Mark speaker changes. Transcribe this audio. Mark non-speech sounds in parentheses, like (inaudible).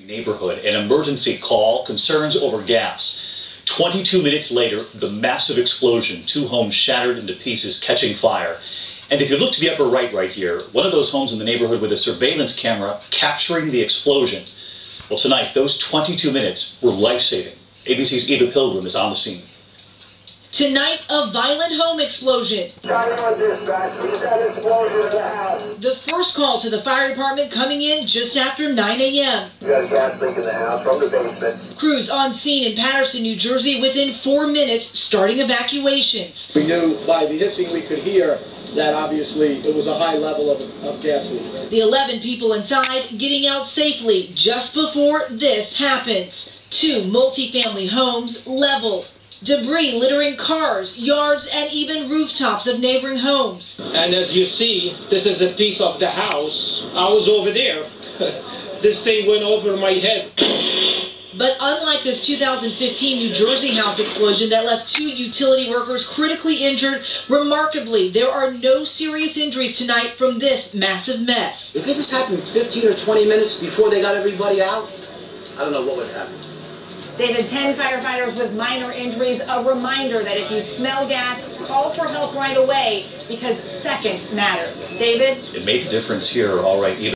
Speaker 1: neighborhood, an emergency call, concerns over gas. 22 minutes later, the massive explosion, two homes shattered into pieces, catching fire. And if you look to the upper right, right here, one of those homes in the neighborhood with a surveillance camera capturing the explosion. Well, tonight, those 22 minutes were life saving. ABC's Eva Pilgrim is on the scene.
Speaker 2: Tonight, a violent home explosion.
Speaker 3: Charlie on dispatch, we've got explosion the
Speaker 2: first call to the fire department coming in just after 9 a.m.
Speaker 3: We got a gas leak in the house from the basement.
Speaker 2: Crews on scene in Paterson, New Jersey within four minutes, starting evacuations.
Speaker 4: We knew by the hissing we could hear that obviously it was a high level of, of gas leak.
Speaker 2: The 11 people inside getting out safely just before this happens. Two multifamily homes leveled. Debris littering cars, yards, and even rooftops of neighboring homes.
Speaker 5: And as you see, this is a piece of the house. I was over there. (laughs) this thing went over my head.
Speaker 2: But unlike this 2015 New Jersey house explosion that left two utility workers critically injured, remarkably, there are no serious injuries tonight from this massive mess.
Speaker 6: If it just happened 15 or 20 minutes before they got everybody out, I don't know what would happen.
Speaker 7: David, 10 firefighters with minor injuries. A reminder that if you smell gas, call for help right away because seconds matter. David?
Speaker 1: It made a difference here. All right, Eva.